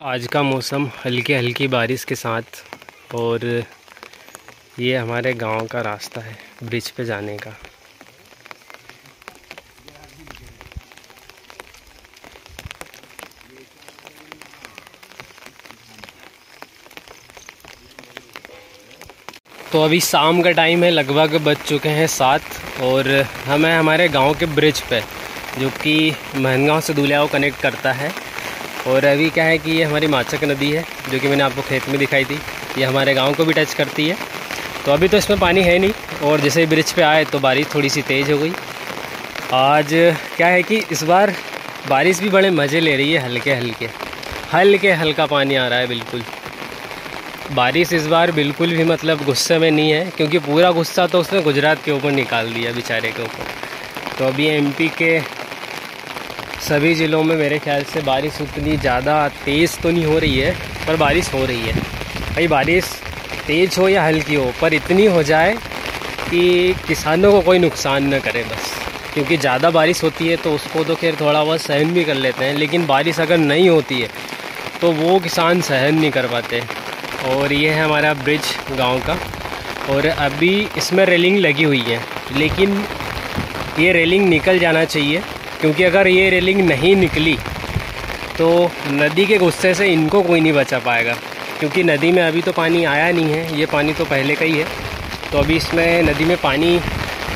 आज का मौसम हल्की हल्की बारिश के साथ और ये हमारे गाँव का रास्ता है ब्रिज पे जाने का। तो अभी शाम का टाइम है, लगभग बज चुके हैं सात और हमें हमारे गाँव के ब्रिज पे, जो कि महनगांव से दूलिया कनेक्ट करता है। और अभी क्या है कि ये हमारी माचक नदी है, जो कि मैंने आपको खेत में दिखाई थी। ये हमारे गाँव को भी टच करती है। तो अभी तो इसमें पानी है नहीं, और जैसे ब्रिज पे आए तो बारिश थोड़ी सी तेज़ हो गई। आज क्या है कि इस बार बारिश भी बड़े मज़े ले रही है हल्के हल्के हल्के हल्का पानी आ रहा है, बिल्कुल। बारिश इस बार बिल्कुल भी मतलब गुस्से में नहीं है, क्योंकि पूरा गुस्सा तो उसने गुजरात के ऊपर निकाल दिया, बेचारे के ऊपर। तो अभी एमपी के सभी ज़िलों में मेरे ख्याल से बारिश उतनी ज़्यादा तेज़ तो नहीं हो रही है, पर बारिश हो रही है। भाई, बारिश तेज़ हो या हल्की हो, पर इतनी हो जाए कि किसानों को कोई नुकसान न करे बस। क्योंकि ज़्यादा बारिश होती है तो उसको तो खैर थोड़ा बहुत सहन भी कर लेते हैं, लेकिन बारिश अगर नहीं होती है तो वो किसान सहन नहीं कर पाते। और ये है हमारा ब्रिज गाँव का, और अभी इसमें रेलिंग लगी हुई है, लेकिन ये रेलिंग निकल जाना चाहिए। क्योंकि अगर ये रेलिंग नहीं निकली तो नदी के गुस्से से इनको कोई नहीं बचा पाएगा। क्योंकि नदी में अभी तो पानी आया नहीं है, ये पानी तो पहले का ही है। तो अभी इसमें नदी में पानी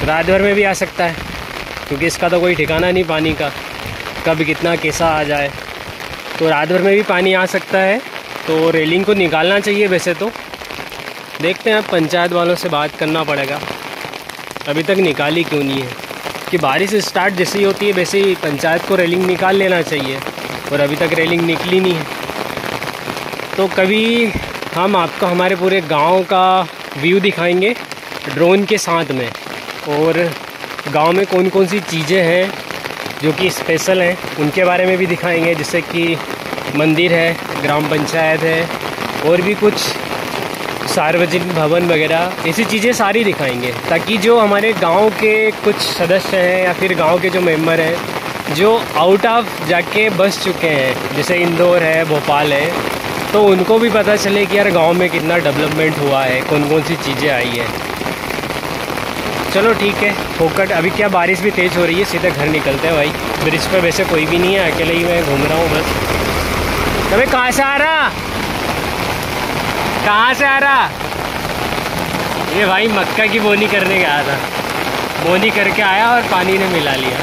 रात भर में भी आ सकता है, क्योंकि इसका तो कोई ठिकाना नहीं पानी का। कब कितना कैसा आ जाए तो रात भर में भी पानी आ सकता है। तो रेलिंग को निकालना चाहिए वैसे तो। देखते हैं, अब पंचायत वालों से बात करना पड़ेगा। अभी तक निकाली क्यों नहीं है? कि बारिश स्टार्ट जैसे ही होती है, वैसे ही पंचायत को रेलिंग निकाल लेना चाहिए, और अभी तक रेलिंग निकली नहीं है। तो कभी हम आपको, हमारे पूरे गाँव का व्यू दिखाएँगे ड्रोन के साथ में, और गाँव में कौन कौन सी चीज़ें हैं जो कि स्पेशल हैं, उनके बारे में भी दिखाएँगे, जैसे कि मंदिर है, ग्राम पंचायत है, और भी कुछ सार्वजनिक भवन वगैरह, ऐसी चीज़ें सारी दिखाएँगे, ताकि जो हमारे गाँव के कुछ सदस्य हैं या फिर गाँव के जो मेंबर हैं, जो आउट ऑफ़ जाके बस चुके हैं, जैसे इंदौर है, भोपाल है तो उनको भी पता चले कि यार गाँव में कितना डेवलपमेंट हुआ है कौन कौन सी चीज़ें आई है। चलो ठीक है, फोकट, अभी क्या बारिश भी तेज़ हो रही है, सीधे घर निकलते हैं भाई। ब्रिज पर वैसे कोई भी नहीं है, अकेले ही मैं घूम रहा हूँ बस। अभी कहाँ से आ रहा कहाँ से आ रहा? ये भाई मक्का की बोनी करने गया था। बोनी करके आया और पानी ने मिला लिया।